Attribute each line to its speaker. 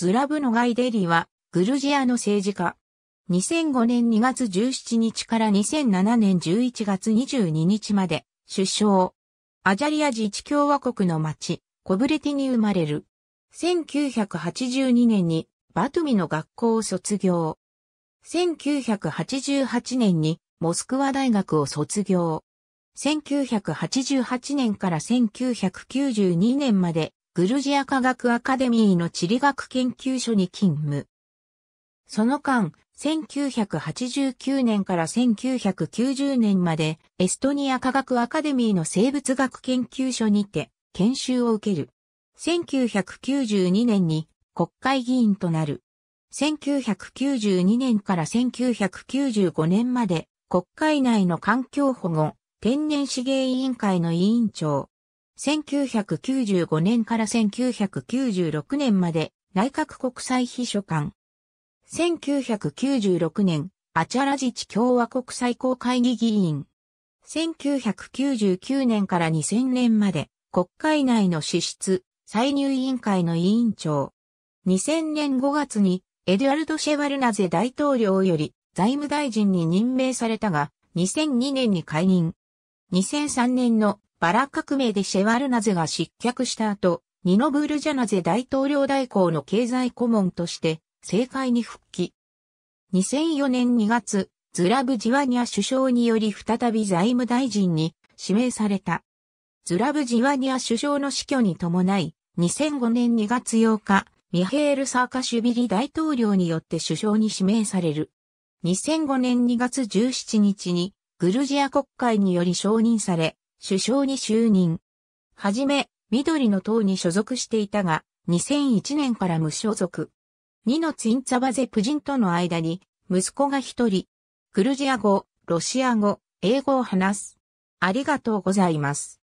Speaker 1: ズラブノガイデリは、グルジアの政治家。2005年2月17日から2007年11月22日まで、首相。アジャリア自治共和国の町、コブレティに生まれる。1982年にバトミの学校を卒業。1988年にモスクワ大学を卒業。1988年から1992年までグルジア科学アカデミーの地理学研究所に勤務。その間、1989年から1990年までエストニア科学アカデミーの生物学研究所にて研修を受ける。1992年に国会議員となる。1992年から1995年まで国会内の環境保護、天然資源委員会の委員長。1995年から1996年まで内閣国際秘書官。1996年、アチャラ自治共和国最高会議議員。1999年から2000年まで国会内の支出、歳入委員会の委員長。2000年5月にエドゥアルド・シェワルナゼ大統領より財務大臣に任命されたが、2002年に解任。2003年のバラ革命でシェワルナゼが失脚した後、ニノブールジャナゼ大統領代行の経済顧問として政界に復帰。2004年2月、ズラブジワニア首相により再び財務大臣に指名された。ズラブジワニア首相の死去に伴い、2005年2月8日、ミヘール・サーカシュビリ大統領によって首相に指名される。2005年2月17日にグルジア国会により承認され、首相に就任。はじめ、緑の党に所属していたが、2001年から無所属。二のツインツァバゼプジンとの間に、息子が一人、クルジア語、ロシア語、英語を話す。ありがとうございます。